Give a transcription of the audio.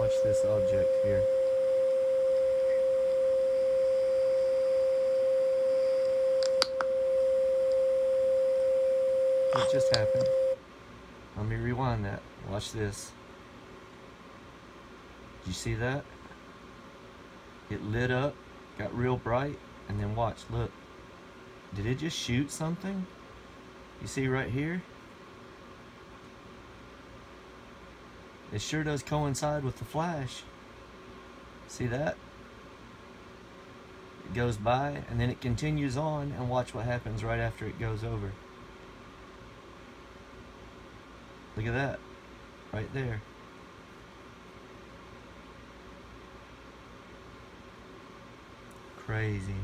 Watch this object here. It just happened. Let me rewind that. Watch this. Did you see that? It lit up, got real bright, and then watch, look. Did it just shoot something? You see right here? It sure does coincide with the flash. See that? It goes by and then it continues on and watch what happens right after it goes over. Look at that. Right there. Crazy.